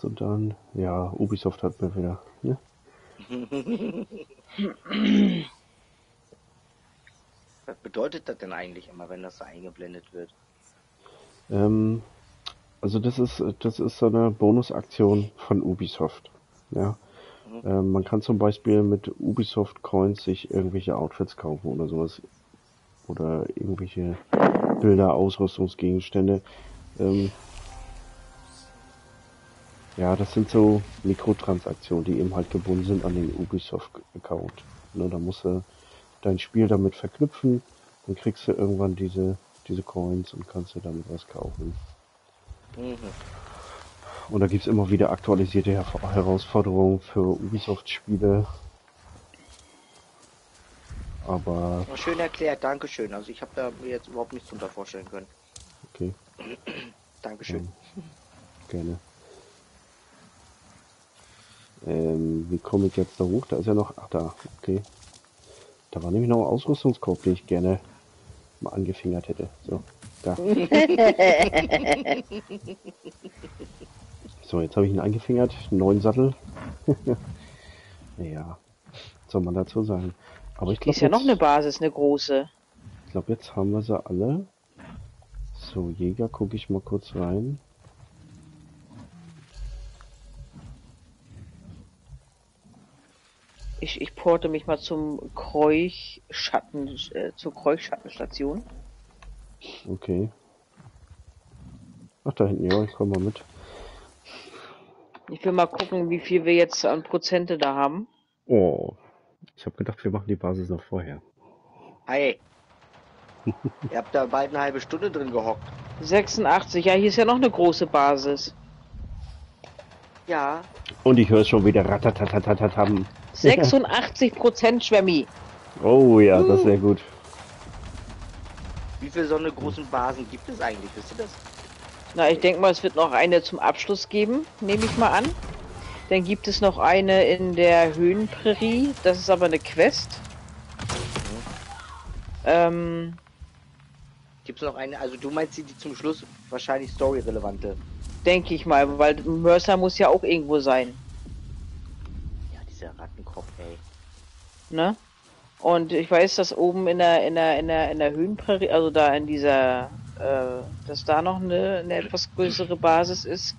befindest und dann, ja, Ubisoft hat mir wieder, ne? Was bedeutet das denn eigentlich immer, wenn das so eingeblendet wird? Ähm, also das ist, das ist so eine Bonusaktion von Ubisoft. Ja. Mhm. Ähm, man kann zum Beispiel mit Ubisoft Coins sich irgendwelche Outfits kaufen oder sowas. Oder irgendwelche Bilder, Ausrüstungsgegenstände. Ähm, ja, das sind so Mikrotransaktionen, die eben halt gebunden sind an den Ubisoft-Account. Ne, da musst du dein Spiel damit verknüpfen, dann kriegst du irgendwann diese, diese Coins und kannst dir damit was kaufen. Mhm. Und da gibt's immer wieder aktualisierte Her Herausforderungen für Ubisoft-Spiele. Aber Schön erklärt, Dankeschön. Also ich habe da mir jetzt überhaupt nichts drunter vorstellen können. okay, Dankeschön. gerne. Ähm, wie komme ich jetzt da hoch? Da ist ja noch. Ach da, okay. Da war nämlich noch ein Ausrüstungskorb, den ich gerne mal angefingert hätte. So, da. so, jetzt habe ich ihn angefingert. Neuen Sattel. ja, was soll man dazu sagen? Aber ich glaube, ist ja noch jetzt, eine Basis, eine große. ich glaub, jetzt haben wir sie alle. So, Jäger, gucke ich mal kurz rein. Ich, ich porte mich mal zum Kreuchschatten, äh, zur Kreuchschattenstation. Okay. Ach, da hinten, ja, ich komme mal mit. Ich will mal gucken, wie viel wir jetzt an Prozente da haben. Oh, ich habe gedacht, wir machen die Basis noch vorher. Hi. Ihr habt da bald eine halbe Stunde drin gehockt. 86, ja, hier ist ja noch eine große Basis. Ja. Und ich höre schon wieder ratatatatatam. 86 Prozent Schwemmi. Oh ja, das ist sehr gut. Wie viele so eine großen Basen gibt es eigentlich? Wisst ihr das? Na, ich denke mal, es wird noch eine zum Abschluss geben, nehme ich mal an. Dann gibt es noch eine in der Höhenprärie, das ist aber eine Quest. Ähm, Gibt es noch eine? Also du meinst die, die zum Schluss wahrscheinlich storyrelevante? denke ich mal, weil Mercer muss ja auch irgendwo sein, Ja, dieser Rattenkopf, ey. ne? Und ich weiß, dass oben in der in der in der in der Höhenprärie, also da in dieser, äh, dass da noch eine, eine etwas größere Basis ist.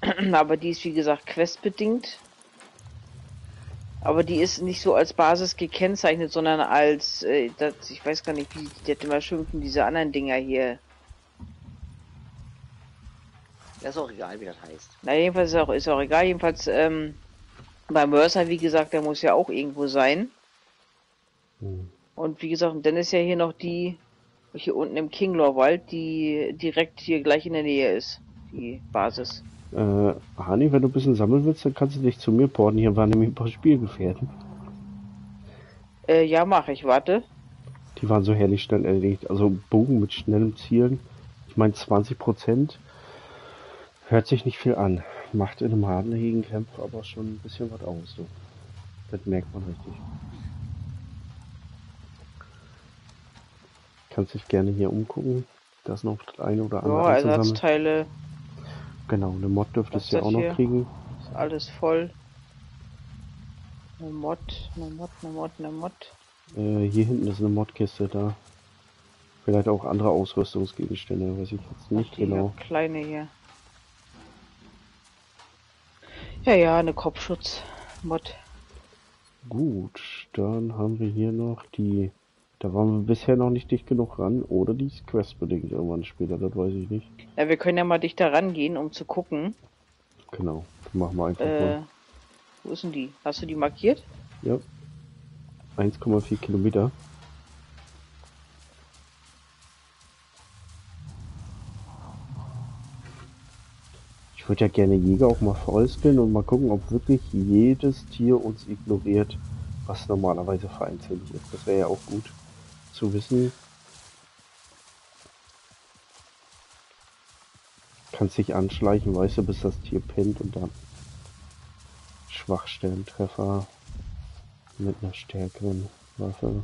Aber die ist wie gesagt questbedingt. Aber die ist nicht so als Basis gekennzeichnet, sondern als, äh, das, ich weiß gar nicht, wie die das immer schimpfen, diese anderen Dinger hier. Das ist auch egal, wie das heißt. Na, jedenfalls ist auch, ist auch egal. Jedenfalls, ähm, bei Mercer, wie gesagt, der muss ja auch irgendwo sein. Hm. Und wie gesagt, dann ist ja hier noch die, hier unten im Kinglor-Wald, die direkt hier gleich in der Nähe ist. Die Basis. Äh, Hani, wenn du ein bisschen sammeln willst, dann kannst du dich zu mir porten. Hier waren nämlich ein paar Spielgefährten. Äh, ja, mache ich, warte. Die waren so herrlich schnell erledigt. Also Bogen mit schnellem Zielen. Ich meine 20 Prozent. Hört sich nicht viel an. Macht in einem hartnäckigen Kampf aber schon ein bisschen was aus. So. Das merkt man richtig. Kannst dich gerne hier umgucken. Da ist noch das eine oder andere Ja, einzusammeln. Ersatzteile, Genau, eine Mod dürftest du ja auch noch hier? kriegen. ist alles voll. Eine Mod, eine Mod, eine Mod, eine Mod. Äh, hier hinten ist eine Modkiste da. Vielleicht auch andere Ausrüstungsgegenstände, weiß ich jetzt nicht Ach, genau. kleine hier. Ja, ja, eine Kopfschutz-Mod. Gut, dann haben wir hier noch die. Da waren wir bisher noch nicht dicht genug ran. Oder die ist questbedingt irgendwann später, das weiß ich nicht. Ja, wir können ja mal dichter rangehen, um zu gucken. Genau, machen wir einfach Äh, mal. wo ist denn die? Hast du die markiert? Ja. 1,4 Kilometer. Ich würde ja gerne Jäger auch mal vollspillen und mal gucken, ob wirklich jedes Tier uns ignoriert, was normalerweise vereinzelt ist. Das wäre ja auch gut zu wissen. Kannst dich anschleichen, weißt du, bis das Tier pennt und dann Schwachstellentreffer mit einer stärkeren Waffe.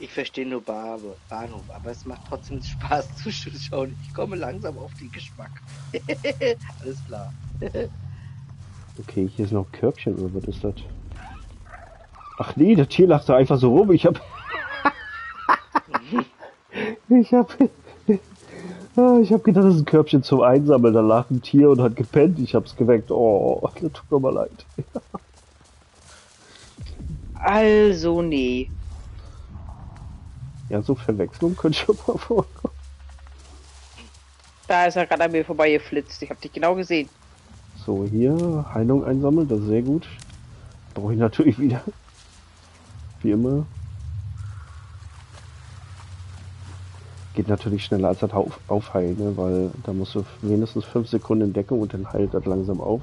Ich verstehe nur Barbe, Bahnhof, aber es macht trotzdem Spaß zu schauen. Ich komme langsam auf den Geschmack. Alles klar. Okay, hier ist noch ein Körbchen, oder was ist das? Ach nee, das Tier lag da einfach so rum. Ich hab. ich hab. Ah, Ich hab gedacht, das ist ein Körbchen zum Einsammeln. Da lag ein Tier und hat gepennt. Ich hab's geweckt. Oh, das tut mir mal leid. Also, nee. Ja, so Verwechslung könnte schon mal vorkommen. Da ist er gerade an mir vorbeigeflitzt. Ich habe dich genau gesehen. So, hier, Heilung einsammeln, das ist sehr gut. Brauche ich natürlich wieder. Wie immer. Geht natürlich schneller als das auf, Aufheilen, ne? weil da musst du mindestens 5 Sekunden in Deckung und dann heilt das langsam auf.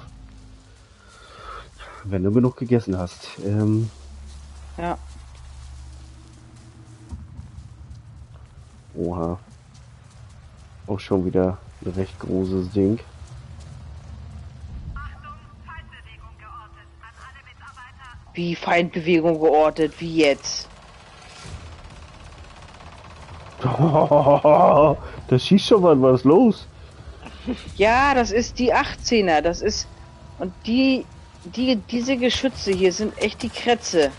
Wenn du genug gegessen hast. Ähm, Ja. Oha. Auch schon wieder ein recht großes Ding. Wie Feindbewegung geortet, wie jetzt. da schießt schon mal was los. Ja, das ist die 18er. Das ist. Und die. Die, diese Geschütze hier sind echt die Krätze.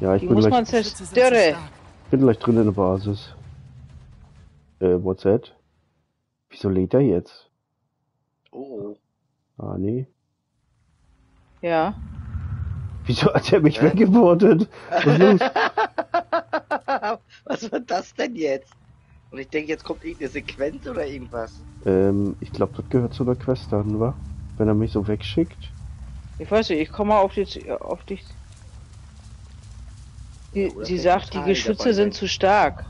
Ja, ich Die bin muss man gleich, zu zerstören. stark. bin gleich drin in der Basis. Äh, WhatsApp? Wieso lädt er jetzt? Oh, Ah, nee. Ja. Wieso hat er mich Hä? weggewortet? Was los? was war das denn jetzt? Und ich denke, jetzt kommt irgendeine Sequenz oder irgendwas. ähm, ich glaube, das gehört zu der Quest dann, wa? Wenn er mich so wegschickt. Ich weiß nicht, ich komme mal auf, die, auf dich. Sie, sie sagt, die Geschütze sind zu stark.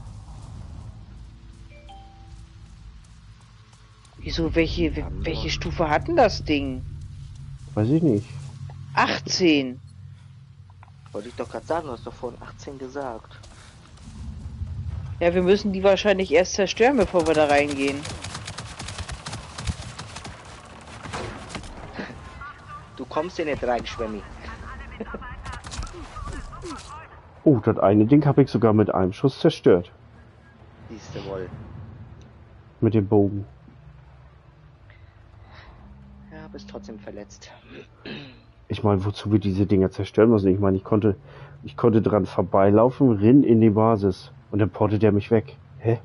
Wieso, welche, welche Stufe hat denn das Ding? Weiß ich nicht. 18. Wollte ich doch gerade sagen, du hast doch vorhin 18 gesagt. Ja, wir müssen die wahrscheinlich erst zerstören, bevor wir da reingehen. Du kommst hier nicht rein, Schwemmi. Oh, das eine Ding habe ich sogar mit einem Schuss zerstört. Siehst du wohl. Mit dem Bogen. Ja, bist trotzdem verletzt. Ich meine, wozu wir diese Dinger zerstören müssen? Ich meine, ich konnte, ich konnte dran vorbeilaufen, rinn in die Basis. Und dann portet er mich weg. Hä?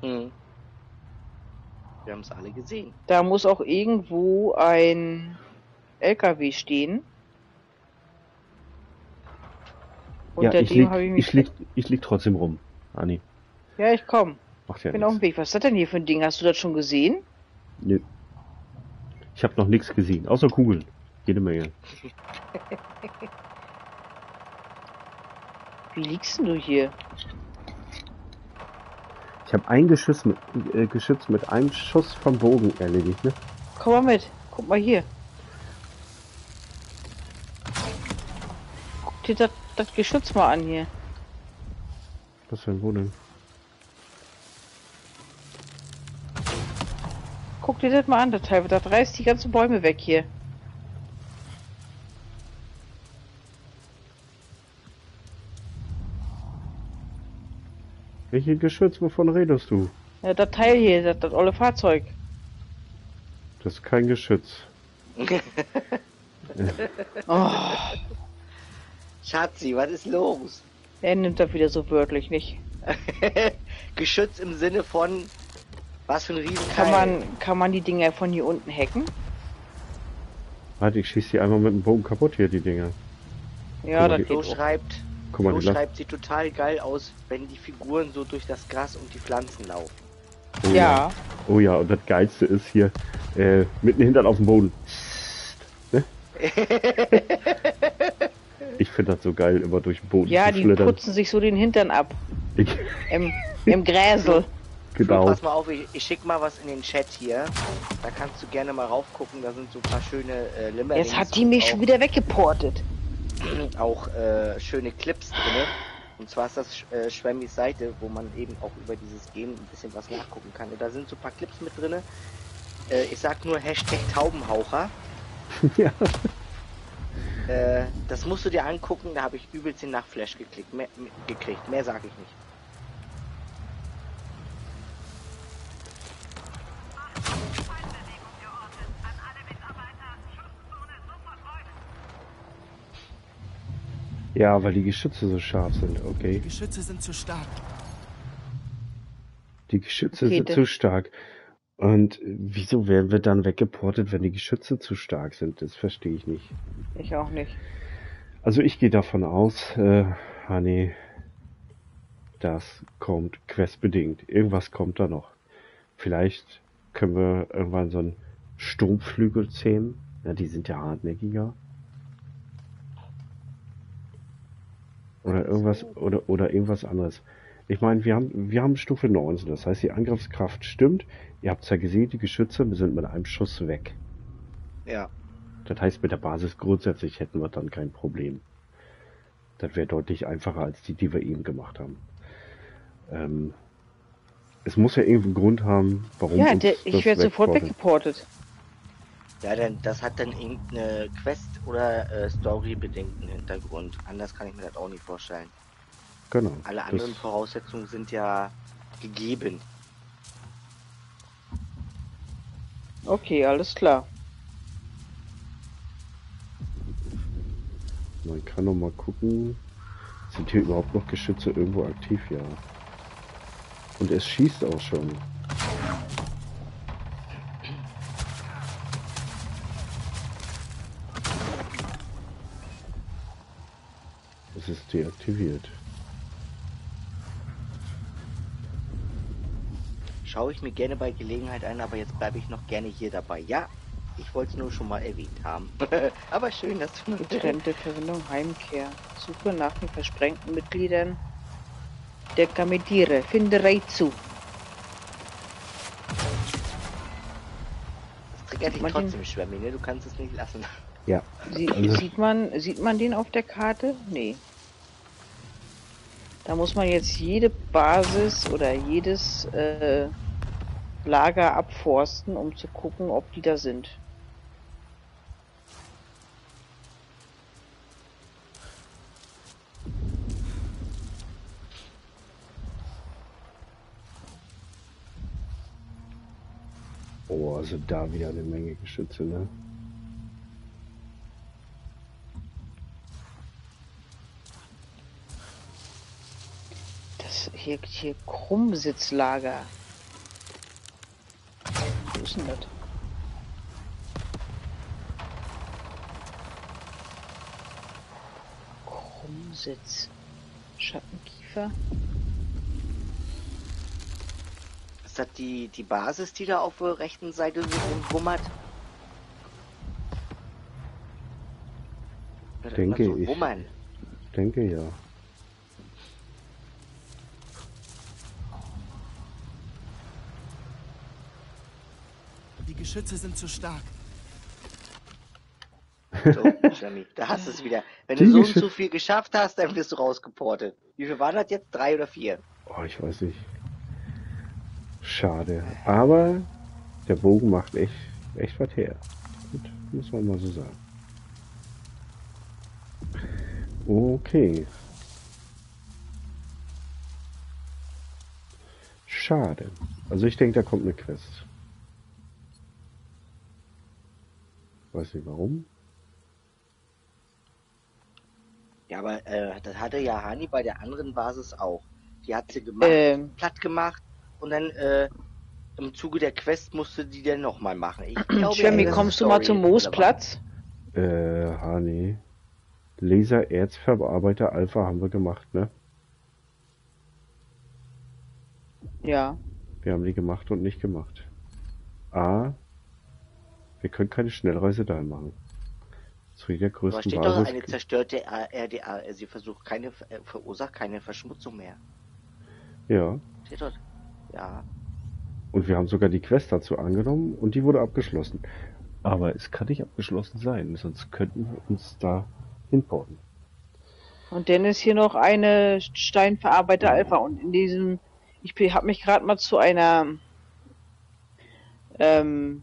Hm. Wir haben es alle gesehen. Da muss auch irgendwo ein LKW stehen. Unter ja, ich dem lieg, habe ich mich. ich, lieg, ich lieg trotzdem rum. Anni, ja, ich komm. macht ja Bin auf dem. Weg. Was ist das denn hier für ein Ding? Hast du das schon gesehen? Nö. Ich habe noch nichts gesehen, außer Kugeln. Jede Menge. Wie liegst denn du hier? Ich habe ein Geschütz mit, äh, Geschütz mit einem Schuss vom Bogen erledigt, ne? Komm mal mit. Guck mal hier. Guck dir das, das Geschütz mal an hier. Was für ein wo denn? Guck dir das mal an, das Teil. Das reißt die ganzen Bäume weg hier. Welche Geschütz, wovon redest du? Ja, das Teil hier, das, das olle Fahrzeug. Das ist kein Geschütz. Oh, Schatzi, was ist los? er nimmt das wieder so wörtlich nicht. Geschütz im Sinne von was für ein riesen Kann man, kann man die Dinger von hier unten hacken? Warte, ich schieß die einmal mit dem Bogen kaputt hier, die Dinger. Ja, das So schreibt, Guck mal, so schreibt sie total geil aus, wenn die Figuren so durch das Gras und die Pflanzen laufen. oh, Ja, Oh ja, und das Geilste ist hier, äh, mitten Hintern auf dem Boden. Ne? ich finde das so geil, immer durch den Boden ja, zu die schlittern. putzen sich so den Hintern ab. Ich, Im, im Gräsel. Genau. Pass mal auf, ich, ich schick mal was in den Chat hier. Da kannst du gerne mal raufgucken, da sind so ein paar schöne äh, Limmerings Jetzt hat die mich auch, schon wieder weggeportet. auch äh, schöne Clips drinne. Und zwar ist das äh, Schwemmis Seite, wo man eben auch über dieses Game ein bisschen was nachgucken kann. Und da sind so ein paar Clips mit drinne. Äh, ich sag nur Hashtag Taubenhaucher. ja. Äh, das musst du dir angucken, da habe ich übelst den Nachflash geklickt, mehr, gekriegt. Mehr sage ich nicht. Ja, weil die Geschütze so scharf sind, okay. Die Geschütze sind zu stark. Die Geschütze Okay, sind zu stark. Und wieso werden wir dann weggeportet, wenn die Geschütze zu stark sind? Das verstehe ich nicht. Ich auch nicht. Also ich gehe davon aus, äh, Hani, das kommt questbedingt. Irgendwas kommt da noch. Vielleicht können wir irgendwann so einen Sturmflügel zähmen. Ja, die sind ja hartnäckiger. Oder irgendwas, oder, oder irgendwas anderes. Ich meine, wir haben, wir haben Stufe 19, das heißt, die Angriffskraft stimmt. Ihr habt ja gesehen, die Geschütze sind mit einem Schuss weg. Ja. Das heißt, mit der Basis grundsätzlich hätten wir dann kein Problem. Das wäre deutlich einfacher als die, die wir eben gemacht haben. Ähm, es muss ja irgendeinen Grund haben, warum Ja, uns der, das ich werde sofort wegportet. weggeportet. Ja, denn das hat dann irgendeine Quest- oder äh, Story-bedingten Hintergrund. Anders kann ich mir das auch nicht vorstellen. Genau. Alle anderen Voraussetzungen sind ja gegeben. Okay, alles klar. man kann noch mal gucken, sind hier überhaupt noch Geschütze irgendwo aktiv? Ja. Und es schießt auch schon. Es ist deaktiviert. Schaue ich mir gerne bei Gelegenheit ein, aber jetzt bleibe ich noch gerne hier dabei. Ja, ich wollte es nur schon mal erwähnt haben. aber schön, dass du Getrennte Verbindung Heimkehr. Suche nach den versprengten Mitgliedern der Kamediere. Finde Reizu. Das triggert dich trotzdem, Schwemmi, ne? Du kannst es nicht lassen. Ja. Sie, Also- sieht, man, sieht man den auf der Karte? Nee. Da muss man jetzt jede Basis oder jedes äh, Lager abforsten, um zu gucken, ob die da sind. Oh, also da wieder eine Menge Geschütze, ne? Das hier, hier Krummsitzlager. Wo ist denn das? Krummsitz. Schattenkiefer. Ist das die, die Basis, die da auf der rechten Seite so rumwummert? Denke so ich. Wummern. Ich denke ja. Geschütze sind zu stark. So, Schwemmi, da hast du es wieder. Wenn Die du so und Geschütze- so viel geschafft hast, dann wirst du rausgeportet. Wie viel waren das jetzt? Drei oder vier? Oh, ich weiß nicht. Schade. Aber der Bogen macht echt, echt was her. Gut, muss man mal so sagen. Okay. Schade. Also ich denke, da kommt eine Quest. Weiß nicht warum. Ja, aber äh, das hatte ja Hani bei der anderen Basis auch. Die hat sie gemacht, Ähm, platt gemacht und dann äh, im Zuge der Quest musste die dann nochmal machen. Ich glaube, ist kommst du mal zum Moosplatz? Äh, Hani. Laser Erzverarbeiter Alpha haben wir gemacht, ne? Ja. Wir haben die gemacht und nicht gemacht. A. Wir können keine Schnellreise dahin machen. Zu jeder Aber größten steht doch Basis. eine zerstörte RDA. Sie versucht keine, äh, verursacht keine Verschmutzung mehr. Ja. Steht dort. Ja. Und wir haben sogar die Quest dazu angenommen und die wurde abgeschlossen. Aber es kann nicht abgeschlossen sein, sonst könnten wir uns da hinporten. Und dann ist hier noch eine Steinverarbeiter Alpha und in diesem, ich habe mich gerade mal zu einer ähm,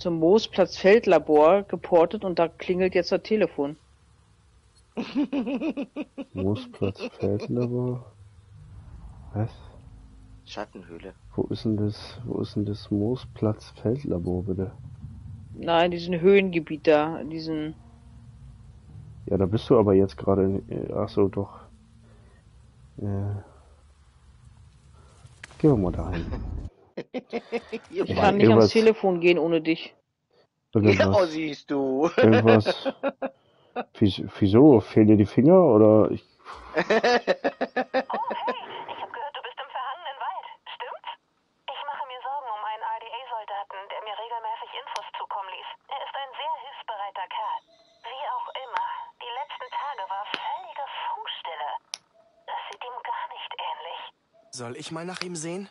zum Moosplatz Feldlabor geportet und da klingelt jetzt das Telefon. Moosplatz Feldlabor. Was? Schattenhöhle. Wo ist denn das, wo ist denn das Moosplatz Feldlabor bitte? Nein, diesen Höhengebiet da, in diesen. Ja, da bist du aber jetzt gerade in, äh, ach so, doch. Ja. Gehen wir mal dahin. Ich Ja, kann nicht ans Telefon gehen ohne dich. Ja, Irgendwas, siehst du. irgendwas. Wieso? Fehlen dir die Finger oder ich, Oh, hey, ich habe gehört, du bist im verhangenen Wald. Stimmt's? Ich mache mir Sorgen um einen RDA-Soldaten, der mir regelmäßig Infos zukommen ließ. Er ist ein sehr hilfsbereiter Kerl. Wie auch immer, die letzten Tage war völlige Funkstille. Das sieht ihm gar nicht ähnlich. Soll ich mal nach ihm sehen?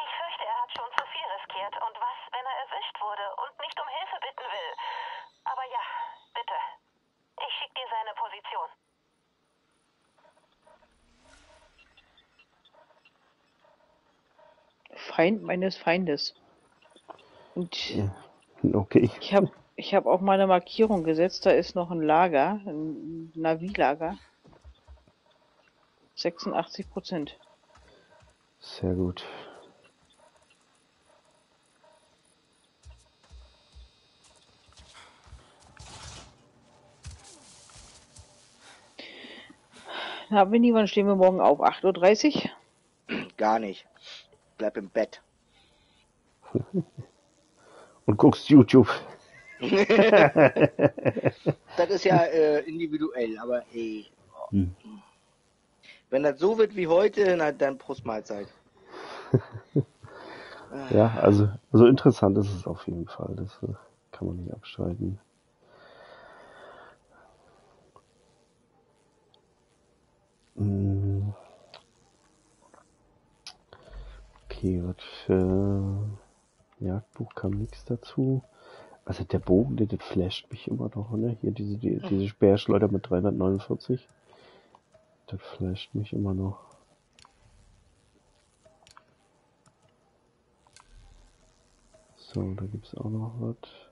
Ich fürchte, er hat schon zu viel riskiert. Und was, wenn er erwischt wurde und nicht um Hilfe bitten will? Aber ja, bitte. Ich schick dir seine Position. Feind meines Feindes. Und okay. ich habe ich hab auch mal eine Markierung gesetzt, da ist noch ein Lager, ein Navi-Lager. 86 Prozent. Sehr gut. Na, Winnie, wann stehen wir morgen auf? 8.30 Uhr? Gar nicht. Bleib im Bett. Und guckst YouTube. Das ist ja äh, individuell, aber ey. Hm. Wenn das so wird wie heute, na, dann Prost Mahlzeit. Ja, also, also interessant ist es auf jeden Fall. Das äh, kann man nicht abstreiten. Okay, was für Jagdbuch kam nichts dazu. Also der Bogen, der, das flasht mich immer noch, ne? Hier diese, die, diese Speerschleuder mit 349. Das flasht mich immer noch. So, da gibt's auch noch was.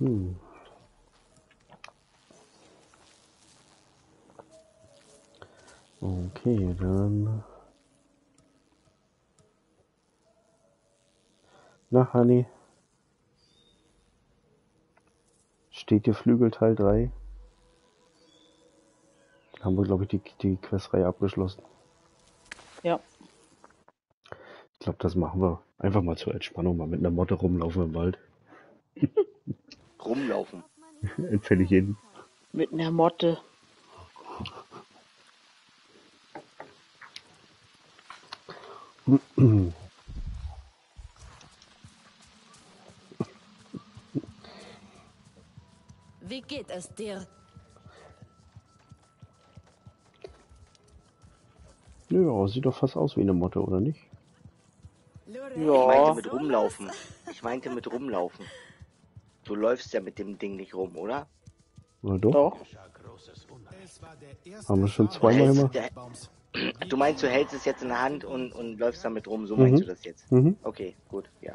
Hm. Okay, dann. Na, Honey. Steht dir Flügelteil 3? Dann haben wir, glaube ich, die, die Questreihe abgeschlossen. Ja. Ich glaube, das machen wir. Einfach mal zur Entspannung, mal mit einer Motte rumlaufen im Wald. Rumlaufen. Empfehle ich jedem. Mit einer Motte. Wie geht es dir? Nö, aber sieht doch fast aus wie eine Motte, oder nicht? Ich Ja. meinte mit rumlaufen. Ich meinte mit rumlaufen. Du läufst ja mit dem Ding nicht rum, oder? Oder doch? Doch. Haben wir schon zweimal gemacht? Du meinst, du hältst es jetzt in der Hand und, und läufst damit rum, so meinst Mhm. du das jetzt? Mhm. Okay, gut, ja.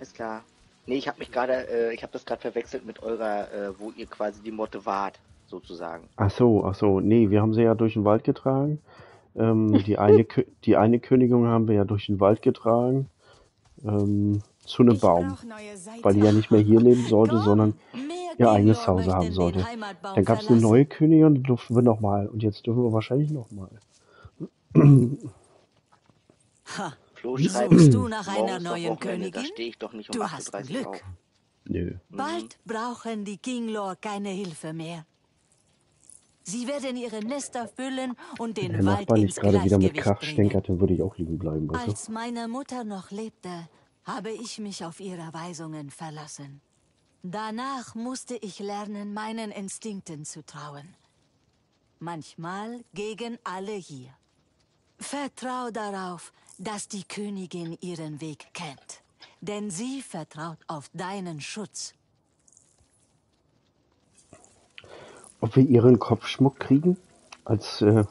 Ist klar. Nee, ich habe mich gerade, äh, ich habe das gerade verwechselt mit eurer, äh, wo ihr quasi die Motte wart, sozusagen. Ach so, ach so. Nee, wir haben sie ja durch den Wald getragen. Ähm, die, eine, die eine Königin haben wir ja durch den Wald getragen. Ähm, zu einem Baum. Weil die ja nicht mehr hier leben sollte, sondern ihr eigenes Zuhause haben sollte. Dann gab es eine neue Königin, die durften wir nochmal. Und jetzt dürfen wir wahrscheinlich nochmal. Flo schreibt, du nach einer neuen Königin? stehe ich doch nicht um Du hast 8.30 Glück. Auf. Nö. Bald brauchen die Kinglor keine Hilfe mehr. Sie werden ihre Nester füllen und den Wenn der Wald Nachbar nicht ins gerade wieder mit Krach bringen. stänkert, dann würde ich auch liegen bleiben, du? Als meine Mutter noch lebte, habe ich mich auf ihre Weisungen verlassen. Danach musste ich lernen, meinen Instinkten zu trauen. Manchmal gegen alle hier. Vertrau darauf, dass die Königin ihren Weg kennt. Denn sie vertraut auf deinen Schutz. Ob wir ihren Kopfschmuck kriegen? Als, äh,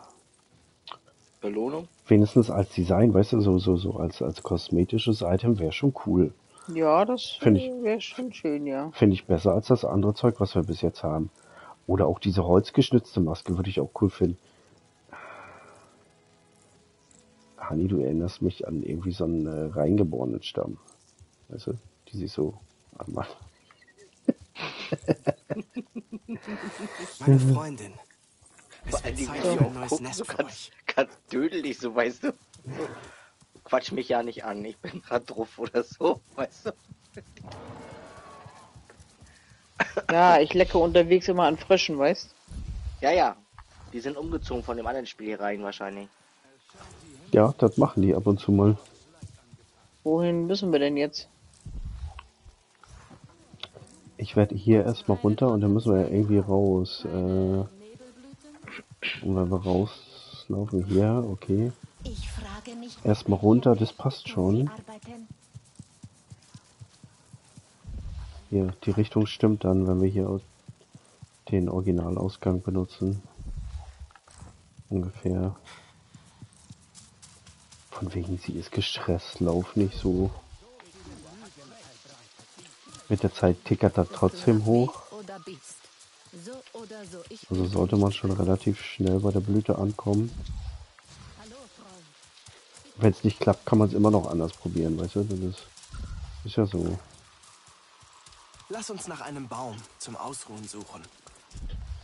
Belohnung? Wenigstens als Design, weißt du, so, so, so als, als kosmetisches Item wäre schon cool. Ja, das wäre schon schön, ja. Finde ich besser als das andere Zeug, was wir bis jetzt haben. Oder auch diese holzgeschnitzte Maske würde ich auch cool finden. Hani, du erinnerst mich an irgendwie so einen äh, reingeborenen Stamm. Weißt du, die sich so anmachen. Meine Freundin. Es wird Zeit für ein neues Nest für euch. Ganz dödelig, so weißt du. So, Quatsch mich ja nicht an, ich bin grad drauf oder so, weißt du. Ja, ich lecke unterwegs immer an Fröschen, weißt Ja, ja. Die sind umgezogen von dem anderen Spiel rein wahrscheinlich. Ja, das machen die ab und zu mal. Wohin müssen wir denn jetzt? Ich werde hier erstmal runter und dann müssen wir ja irgendwie raus. Äh, und wenn wir rauslaufen, hier, okay. Ich frage mich, Erstmal runter, das passt schon. Hier, die Richtung stimmt dann, wenn wir hier den Originalausgang benutzen. Ungefähr. Von wegen, sie ist gestresst, lauf nicht so. Mit der Zeit tickert das trotzdem hoch. Oder Biest. So oder so. Ich Also sollte man schon relativ schnell bei der Blüte ankommen. Hallo, Freund. Wenn es nicht klappt, kann man es immer noch anders probieren, weißt du? Das ist, ist ja so. Lass uns nach einem Baum zum Ausruhen suchen.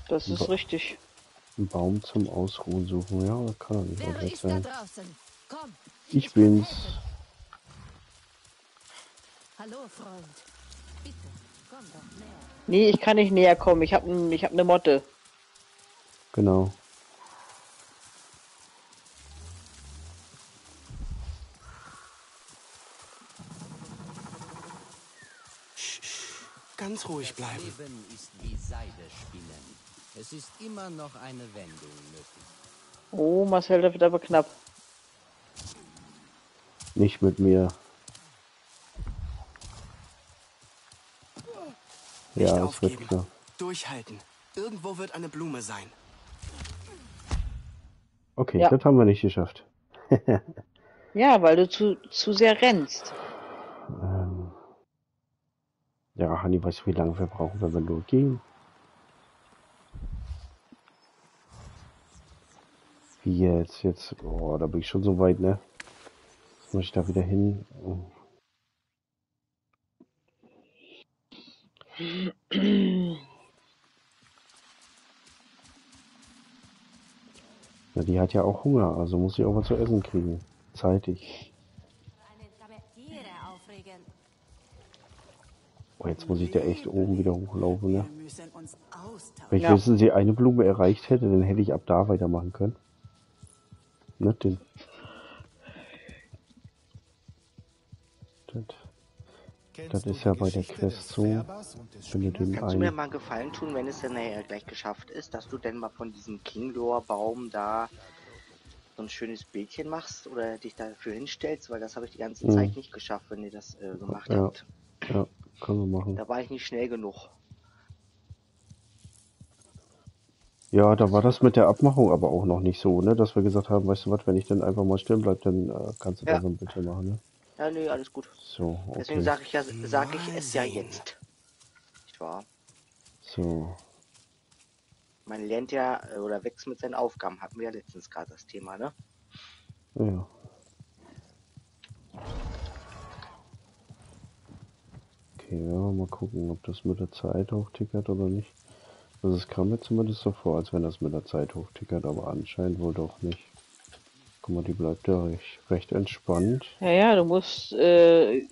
Das ist Boah. richtig. Einen Baum zum Ausruhen suchen, ja, das kann doch nicht Wer weit weg ist da sein. Komm. Ich bin's. Hallo, Freund. Bitte, komm doch näher. Nee, ich kann nicht näher kommen. Ich habe ich hab eine Motte. Genau. Ganz ruhig bleiben. Leben ist wie Seide spinnen. Es ist immer noch eine Wendung nötig. Oh, Marcel, das wird aber knapp. Nicht mit mir. Nicht Ja, es wird aufgeben. klar. Durchhalten. Irgendwo wird eine Blume sein. Okay, Ja. das haben wir nicht geschafft. Ja, weil du zu, zu sehr rennst. Ähm, ja, Hanni, weißt du, wie lange wir brauchen, wenn wir nur gehen? Wie jetzt? Jetzt, oh, da bin ich schon so weit, ne? Jetzt muss ich da wieder hin. Oh. Ja, die hat ja auch Hunger, also muss sie auch was zu essen kriegen. Zeitig. Oh, jetzt muss ich da echt oben wieder hochlaufen, ne? Wenn ich Ja. wenigstens die eine Blume erreicht hätte, dann hätte ich ab da weitermachen können. Ne, den. Das ist ja bei der Quest so, wenn du den Kannst du mir mal einen Gefallen tun, wenn es dann nachher gleich geschafft ist, dass du denn mal von diesem Kinglor-Baum da so ein schönes Bildchen machst oder dich dafür hinstellst, weil das habe ich die ganze Mhm. Zeit nicht geschafft, wenn ihr das äh, gemacht Ja. habt. Ja, können wir machen. Da war ich nicht schnell genug. Ja, da war das mit der Abmachung aber auch noch nicht so, ne? Dass wir gesagt haben, weißt du was, wenn ich dann einfach mal stehen bleib, dann äh, kannst du Ja. da so ein Bildchen machen, ne? Ja, nö, alles gut. So, Deswegen okay. sage ich ja, sage ich es ja jetzt. Nicht wahr? So. Man lernt ja äh, oder wächst mit seinen Aufgaben. Hatten wir ja letztens gerade das Thema, ne? Ja. Okay, ja, mal gucken, ob das mit der Zeit hochtickert oder nicht. Also es kam mir zumindest so vor, als wenn das mit der Zeit hochtickert, aber anscheinend wohl doch nicht. Guck mal, die bleibt ja recht, recht entspannt. Ja, ja, du musst äh,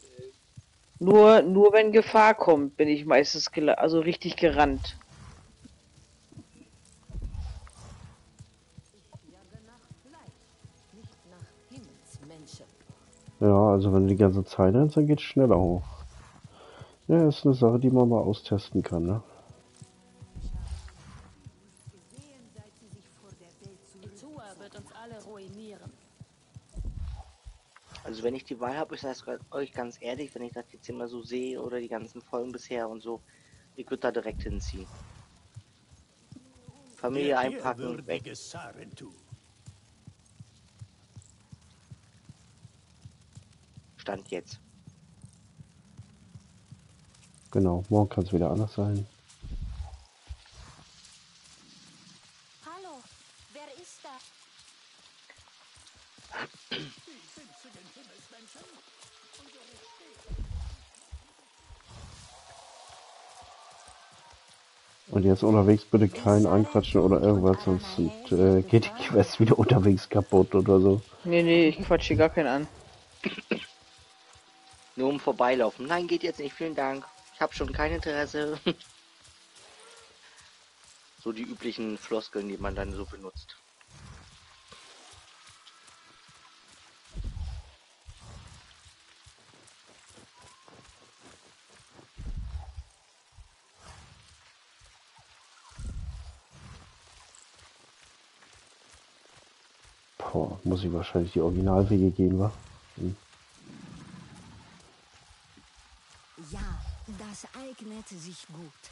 nur, nur wenn Gefahr kommt, bin ich meistens also richtig gerannt. Ja, also wenn du die ganze Zeit rennst, dann geht es schneller hoch. Ja, ist eine Sache, die man mal austesten kann, ne? Wenn ich die Wahl habe, ich sage euch ganz ehrlich, wenn ich das jetzt immer so sehe oder die ganzen Folgen bisher und so, ich würde da direkt hinziehen. Familie einpacken, weg. Stand jetzt. Genau, morgen kann es wieder anders sein. Hallo, wer ist da? Und jetzt unterwegs bitte kein anquatschen oder irgendwas, sonst äh, geht die Quest wieder unterwegs kaputt oder so. Nee, nee, ich quatsch hier gar keinen an. Nur um vorbeilaufen. Nein, geht jetzt nicht, vielen Dank. Ich habe schon kein Interesse. so die üblichen Floskeln, die man dann so benutzt. Muss ich wahrscheinlich die Originalwege gehen, wa? Ja, das eignet sich gut.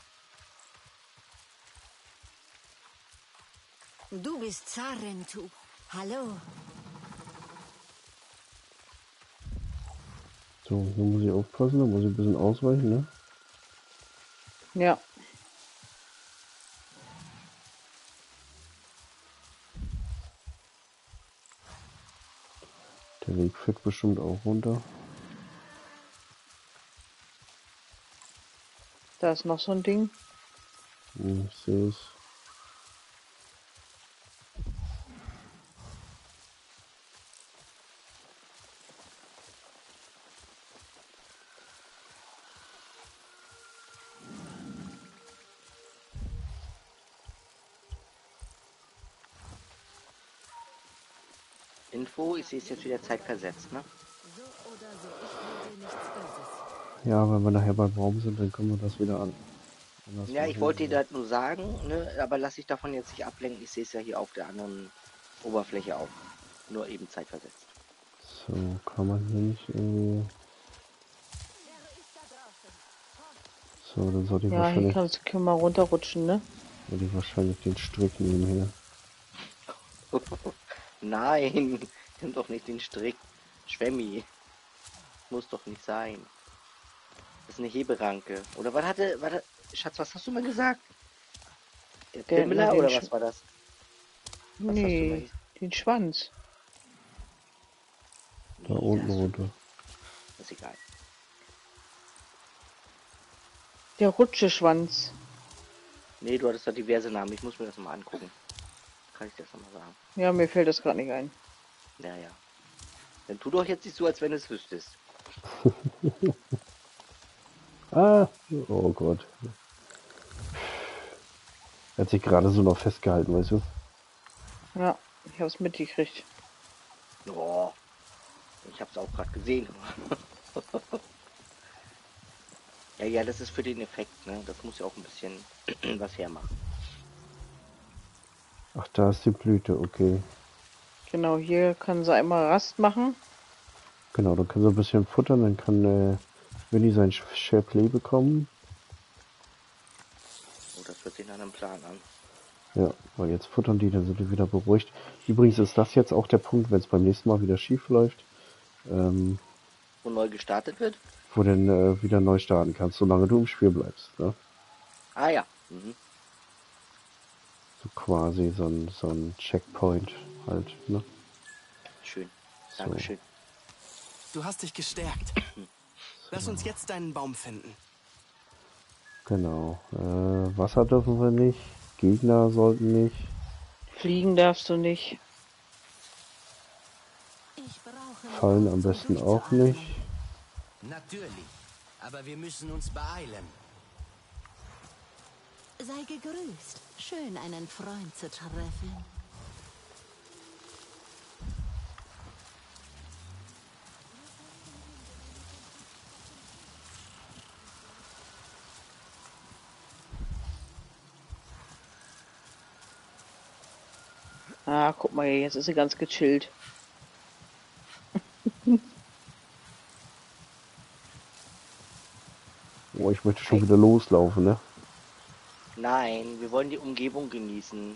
Du bist Zarentu. Hallo. So, nun muss ich aufpassen, da muss ich ein bisschen ausweichen, ne? Ja. Der Weg führt bestimmt auch runter. Da ist noch so ein Ding. Hm, Ich sehe es. Ich will dir nichts Böses. Ja, wenn wir nachher beim Baum sind, dann können wir das wieder an. Ja, ich wollte dir das nur sagen, ne? aber lass dich davon jetzt nicht ablenken. Ich sehe es ja hier auf der anderen Oberfläche auch. Nur eben zeitversetzt. So, kann man hier nicht irgendwie. So, dann sollte ich Ja, hier wahrscheinlich, kannst du mal runterrutschen, ne? sollte ich wahrscheinlich den Strick nehmen hier. Nein, nimm doch nicht den Strick. Schwemmi. Muss doch nicht sein. Das ist eine Heberanke. Oder was hatte, warte, Schatz, was hast du mal gesagt? Der Pimmler den oder Sch- was war das? Was hast du Nee, mal- den Schwanz. Da unten runter. Ist egal. Der Rutscheschwanz. Nee, du hattest da diverse Namen. Ich muss mir das mal angucken. Kann ich dir das nochmal sagen? Ja, mir fällt das gerade nicht ein. Ja, ja. Dann tu doch jetzt nicht so, als wenn du es wüsstest. Ah, oh Gott. Er hat sich gerade so noch festgehalten, weißt du? Ja, ich hab's mitgekriegt. Oh, ich hab's auch gerade gesehen. ja, ja, das ist für den Effekt, ne? Das muss ja auch ein bisschen was hermachen. Ach, da ist die Blüte, okay. Genau, hier kann sie einmal Rast machen. Genau, dann kann sie ein bisschen futtern, dann kann äh, Winnie sein Shareplay bekommen. Oh, das hört sich nach einem Plan an. Ja, weil jetzt futtern die, dann sind die wieder beruhigt. Übrigens ist das jetzt auch der Punkt, wenn es beim nächsten Mal wieder schief läuft, ähm, Wo neu gestartet wird? wo du dann äh, wieder neu starten kannst, solange du im Spiel bleibst. Ne? Ah ja. Mhm. So quasi so ein, so ein Checkpoint halt. Ne? Schön. So. Dankeschön. Du hast dich gestärkt. Lass uns jetzt deinen Baum finden. Genau. Äh, Wasser dürfen wir nicht. Gegner sollten nicht. Fliegen darfst du nicht. Ich brauche Fallen am besten auch nicht. Natürlich. Aber wir müssen uns beeilen. Sei gegrüßt. Schön, einen Freund zu treffen. Ah, guck mal, jetzt ist sie ganz gechillt. Oh, ich möchte schon wieder loslaufen, ne? Nein, wir wollen die Umgebung genießen.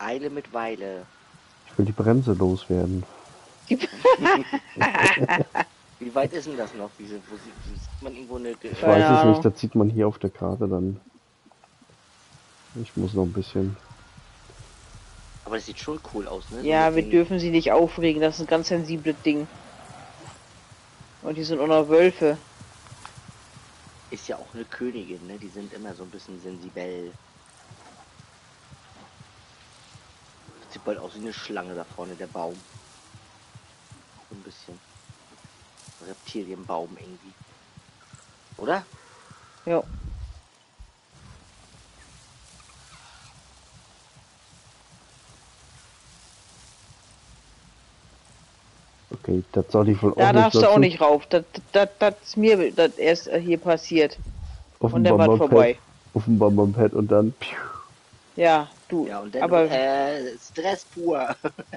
Eile mit Weile. Ich will die Bremse loswerden. Wie weit ist denn das noch? Wie, wo sieht, man irgendwo eine... Ich weiß es nicht, das sieht man hier auf der Karte dann. Ich muss noch ein bisschen. Aber das sieht schon cool aus, ne? So Ja, mit wir den- dürfen sie nicht aufregen, das ist ein ganz sensibles Ding. Und die sind auch noch Wölfe. Ist ja auch eine Königin, ne? Die sind immer so ein bisschen sensibel. Sieht bald aus wie eine Schlange da vorne, der Baum. So ein bisschen. Reptilienbaum irgendwie. Oder? Ja. Okay, das soll ich wohl auch Da nicht darfst du auch nicht rauf. Das, das, das ist mir das erst äh, hier passiert. Auf Und dann war vorbei. Auf dem Bonbonpad und dann. Ja, du. Ja, und dann aber äh, Stress pur.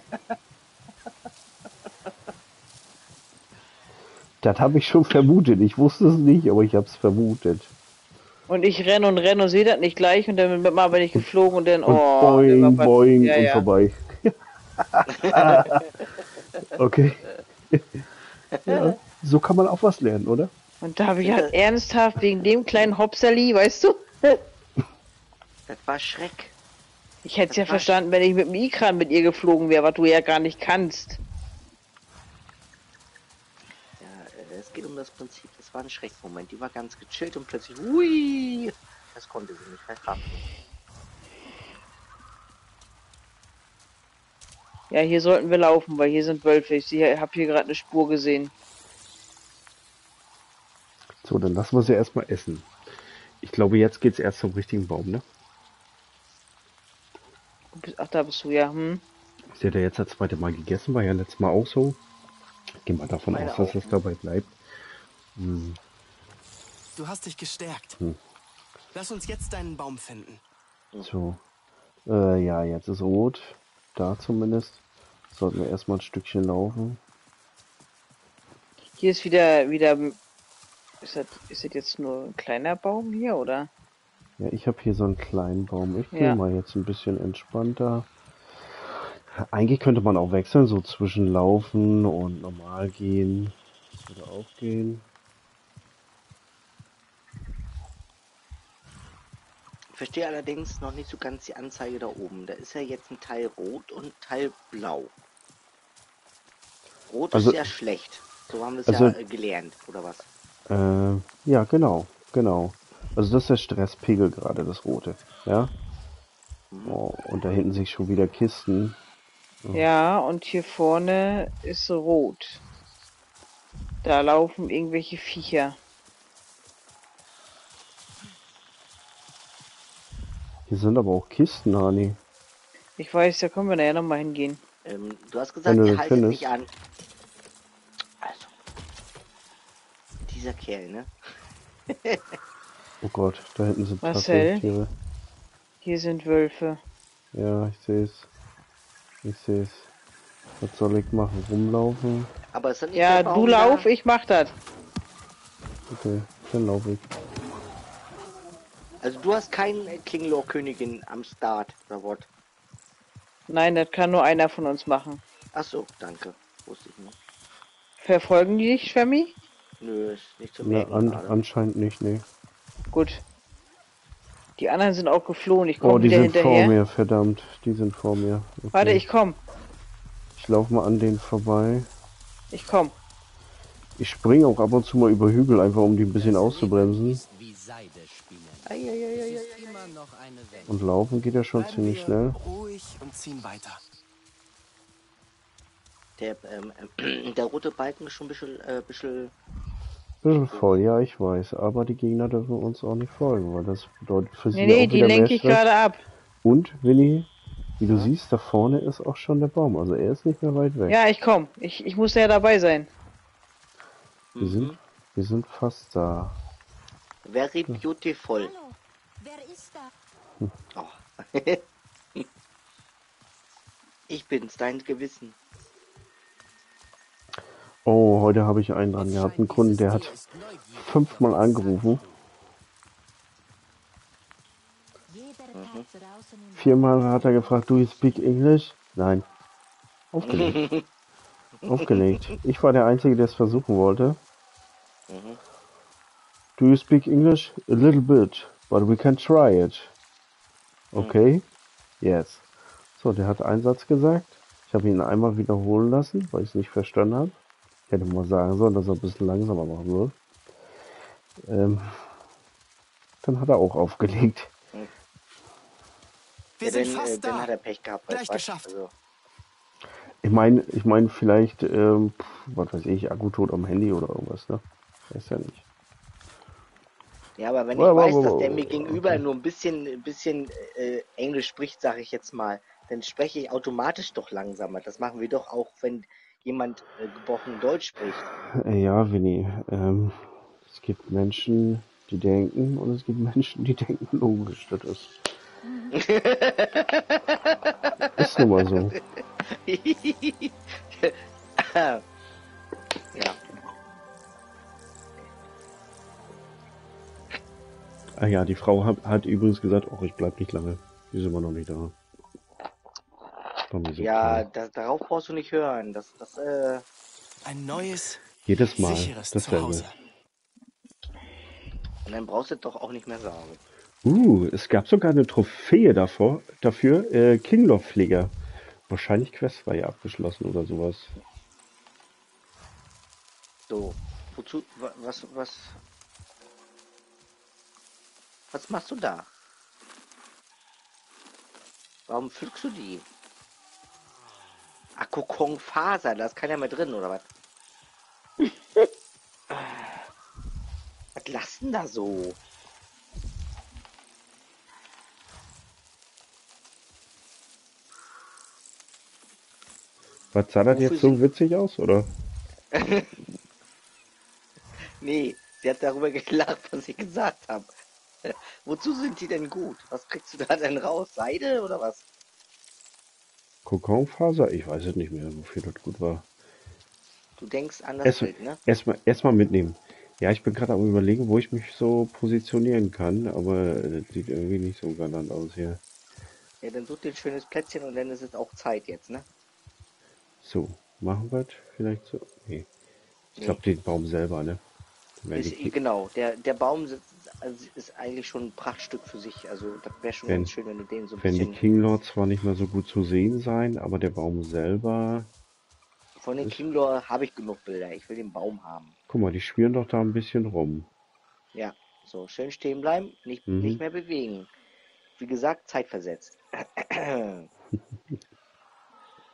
Das habe ich schon vermutet. Ich wusste es nicht, aber ich habe es vermutet. und ich renne und renne und sehe das nicht gleich und dann bin- mal bin ich geflogen und dann Und oh, boing, dann boing ja, und ja. vorbei. okay. ja, so kann man auch was lernen, oder? Und da habe ich halt ernsthaft wegen dem kleinen Hopsali, weißt du? Das war Schreck. Ich hätte es ja verstanden, wenn ich mit dem Ikran mit ihr geflogen wäre, was du ja gar nicht kannst. Ja, es geht um das Prinzip. Es war ein Schreckmoment. Die war ganz gechillt und plötzlich, hui, das konnte sie nicht verkraften. Ja, hier sollten wir laufen, weil hier sind Wölfe. Ich habe hier gerade eine Spur gesehen. So, dann lassen wir sie erstmal essen. Ich glaube, jetzt geht's erst zum richtigen Baum, ne? Ach, da bist du ja. Hm? Sie hat ja jetzt das zweite Mal gegessen, war ja letztes Mal auch so. Ich gehe mal davon Meine aus, dass es ne? dabei bleibt. Hm. Du hast dich gestärkt. Hm. Lass uns jetzt deinen Baum finden. So. Äh, ja, jetzt ist rot. Da zumindest. Sollten wir erstmal ein Stückchen laufen. Hier ist wieder, wieder. Ist das, ist das jetzt nur ein kleiner Baum hier, oder? Ja, ich habe hier so einen kleinen Baum. Ich gehe Ja. mal jetzt ein bisschen entspannter. Eigentlich könnte man auch wechseln, so zwischen Laufen und normal gehen. Das würde auch gehen. Verstehe allerdings noch nicht so ganz die Anzeige da oben. Da ist ja jetzt ein Teil rot und ein Teil blau. Rot Also- ist ja schlecht. So haben wir es Also- ja äh, gelernt, oder was? Äh, ja, genau, genau. Also das ist der Stresspegel gerade, das rote. Ja. Oh, und da hinten sich schon wieder Kisten. Ja, und hier vorne ist rot. Da laufen irgendwelche Viecher. Hier sind aber auch Kisten, Hani. Ich weiß, da können wir nachher nochmal hingehen. Ähm, du hast gesagt, Wenn du ihr haltet findest. nicht an. Also. Dieser Kerl, ne? Oh Gott, da hinten sind Marcel? Tiere. Hier sind Wölfe. Ja, ich sehe es. Ich sehe es. Was soll ich machen? Rumlaufen? Aber es sind nicht Ja, du lauf, da. ich mach das. Okay, dann laufe ich. Also du hast keinen äh, Klinglor-Königin am Start, oder what? Nein, das kann nur einer von uns machen. Ach so, danke. Wusste ich nicht. Verfolgen die dich, Schwemmi? Nö, ist nicht zu Ja, merken an, gerade. anscheinend nicht, nee. Gut. Die anderen sind auch geflohen. Ich komme Oh, die wieder sind hinterher. vor mir, verdammt. Die sind vor mir. Okay. Warte, ich komm. Ich laufe mal an denen vorbei. Ich komm. Ich springe auch ab und zu mal über Hügel, einfach um die ein bisschen auszubremsen. Ist wie Seide Und laufen geht ja schon Bleiben ziemlich schnell. ruhig und ziehen weiter. Der, ähm, ähm, der rote Balken ist schon ein bisschen, äh, bisschen Bisschen voll, ja, ich weiß. Aber die Gegner dürfen uns auch nicht folgen, weil das bedeutet für sie Nee, nee, auch die lenke mehr ich gerade ab. Und, Willi, wie du siehst, da vorne ist auch schon der Baum. Also er ist nicht mehr weit weg. Ja, ich komm. Ich, ich muss ja dabei sein. Wir, sind, wir sind fast da. very beautiful. Hallo, wer ist da? Oh. Ich bin's, dein Gewissen. Oh, heute habe ich einen dran gehabt, einen Kunden, der hat fünfmal angerufen. Viermal hat er gefragt, do you speak English? Nein. Aufgelegt. Aufgelegt. Ich war der Einzige, der es versuchen wollte. Do you speak English? A little bit, but we can try it. Okay? Yes. So, der hat einen Satz gesagt. Ich habe ihn einmal wiederholen lassen, weil ich es nicht verstanden habe. Ich hätte mal sagen sollen, dass er ein bisschen langsamer machen soll. Ähm, dann hat er auch aufgelegt. Wir ja, sind dann, äh, fast dann da. hat er Pech gehabt. Gleich geschafft. Also, Ich meine, ich meine vielleicht, ähm, pf, was weiß ich, Akkutod am Handy oder irgendwas, ne? Weiß ja nicht. Ja, aber wenn ich Wow, weiß, wow, dass der mir gegenüber nur ein bisschen, ein bisschen äh, Englisch spricht, sage ich jetzt mal, dann spreche ich automatisch doch langsamer. Das machen wir doch auch, wenn jemand äh, gebrochen Deutsch spricht. Ja, Winnie, ähm, es gibt Menschen, die denken und es gibt Menschen, die denken logisch. Das ist, ist nun mal so. Ah ja, die Frau hat, hat übrigens gesagt, oh, ich bleib nicht lange. Die ist immer noch nicht da. So Ja, da, darauf brauchst du nicht hören. Das, das, äh, Ein neues, Jedes Mal sicheres dasselbe. Zuhause. und dann brauchst du doch auch nicht mehr sagen. Uh, es gab sogar eine Trophäe davor, dafür, äh, Kingloff-Pfleger. Wahrscheinlich questreihe abgeschlossen oder sowas. So, wozu, wa- was, was, was machst du da? Warum pflückst du die? Ah, Kokon-Faser, da ist keiner mehr drin, oder was? was lassen da so? Was sah das Wofür jetzt so witzig aus, oder? Nee, sie hat darüber gelacht, was ich gesagt habe. Wozu sind die denn gut? Was kriegst du da denn raus? Seide oder was? Kokonfaser? Ich weiß es nicht mehr, wofür das gut war. Du denkst an das Erst- Bild, ne? Erstmal erstmal mitnehmen. Ja, ich bin gerade am überlegen, wo ich mich so positionieren kann, aber das sieht irgendwie nicht so galant aus hier. Ja, dann such dir ein schönes Plätzchen und dann ist es auch Zeit jetzt, ne? So, machen wir das vielleicht so? Nee. Ich Nee. glaube den Baum selber, ne? Ist, die, genau, der, der Baum sitzt, also ist eigentlich schon ein Prachtstück für sich. Also das wäre schon Wenn- ganz schön, wenn du den so ein wenn die bisschen Kinglords zwar nicht mehr so gut zu sehen sein, aber der Baum selber. von den Kinglor habe ich genug Bilder. Ich will den Baum haben. Guck mal, die schwirren doch da ein bisschen rum. Ja, so schön stehen bleiben, nicht, Mhm. nicht mehr bewegen. Wie gesagt, zeitversetzt.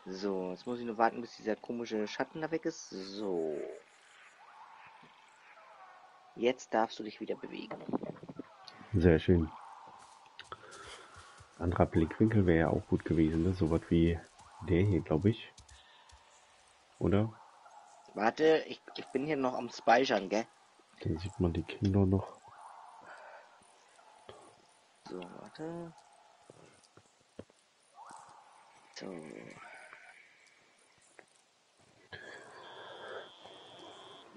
so, jetzt muss ich nur warten, bis dieser komische Schatten da weg ist. So. Jetzt darfst du dich wieder bewegen. Sehr schön. Anderer Blickwinkel wäre ja auch gut gewesen, ne? So was wie der hier, glaube ich. Oder? Warte, ich, ich bin hier noch am Speichern, gell? Dann sieht man die Kinder noch. So, warte. So.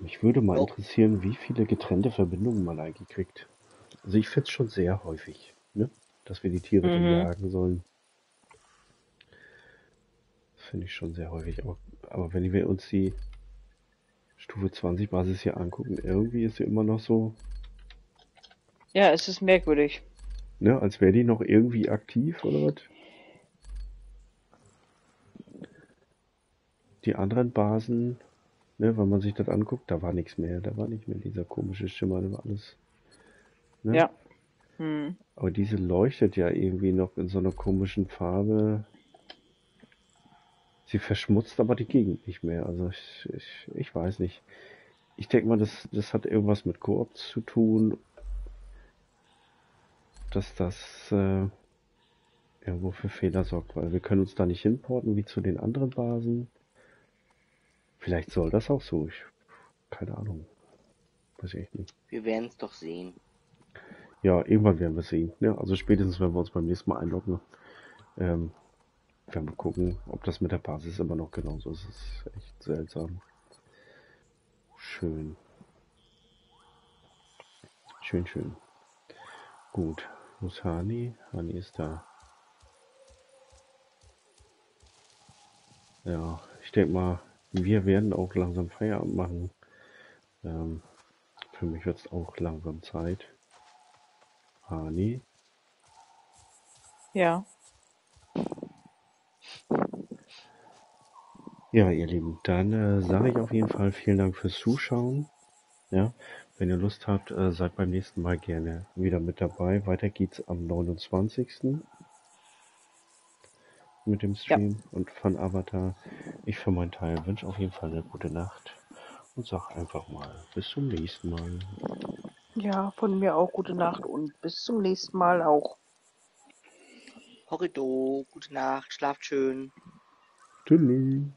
Mich würde mal interessieren, wie viele getrennte Verbindungen man eigentlich kriegt. Also ich finde es schon sehr häufig, ne? dass wir die Tiere dann Mhm. jagen sollen. Das finde ich schon sehr häufig. Aber, aber wenn wir uns die Stufe 20 Basis hier angucken, irgendwie ist sie immer noch so, Ja, es ist merkwürdig. ne, als wäre die noch irgendwie aktiv oder was? Die anderen Basen, ne, wenn man sich das anguckt, da war nichts mehr, da war nicht mehr dieser komische Schimmer, da war alles. Ne? Ja. Hm. Aber diese leuchtet ja irgendwie noch in so einer komischen Farbe. Sie verschmutzt aber die Gegend nicht mehr. Also ich, ich, ich weiß nicht. Ich denke mal, das, das hat irgendwas mit Koop zu tun. Dass das äh, irgendwo für Fehler sorgt, weil wir können uns da nicht hinporten wie zu den anderen Basen. Vielleicht soll das auch so. Ich, keine Ahnung. Weiß ich echt nicht. Wir werden es doch sehen. Ja, irgendwann werden wir es sehen. Ne? Also spätestens, wenn wir uns beim nächsten Mal einloggen. Ähm, werden wir gucken, ob das mit der Basis immer noch genauso ist. Das ist echt seltsam. Schön. Schön, schön. Gut. Wo ist Hani? Hani ist da. Ja, ich denke mal, wir werden auch langsam Feierabend machen. Ähm, für mich wird es auch langsam Zeit. Hani? Ja. Ja, ihr Lieben, dann äh, sage ich auf jeden Fall vielen Dank fürs Zuschauen. Ja, wenn ihr Lust habt, äh, seid beim nächsten Mal gerne wieder mit dabei. Weiter geht's am 29. mit dem Stream und von Avatar. Ich für meinen Teil wünsche auf jeden Fall eine gute Nacht und sag einfach mal bis zum nächsten Mal. Ja, von mir auch gute Nacht und bis zum nächsten Mal auch. Horrido, gute Nacht, schlaft schön. Tschüss.